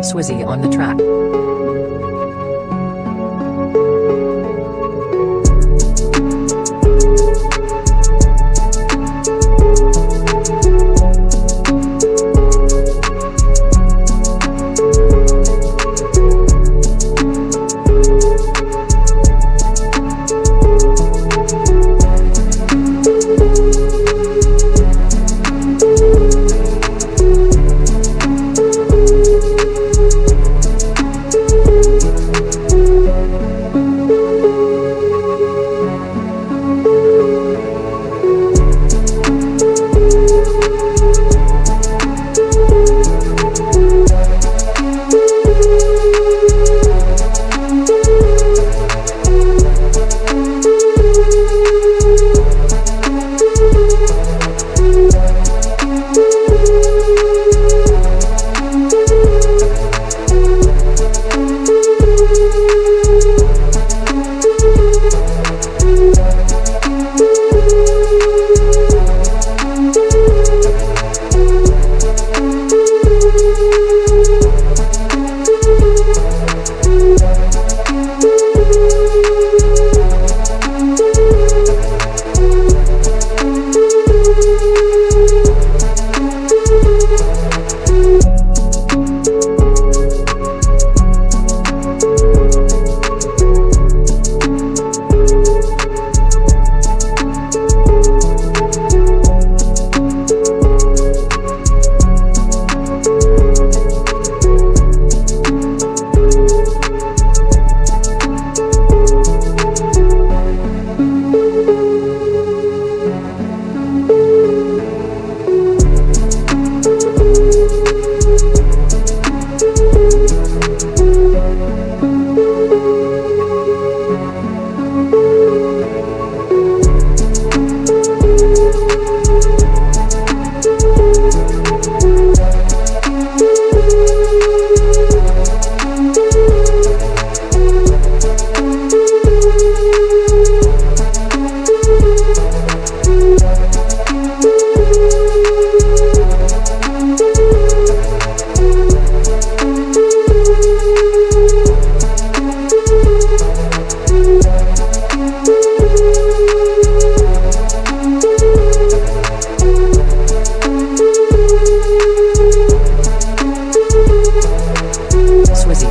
Swizzy on the track.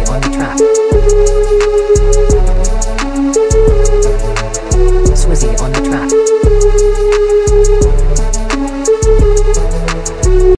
on the track. Swizzy on the track.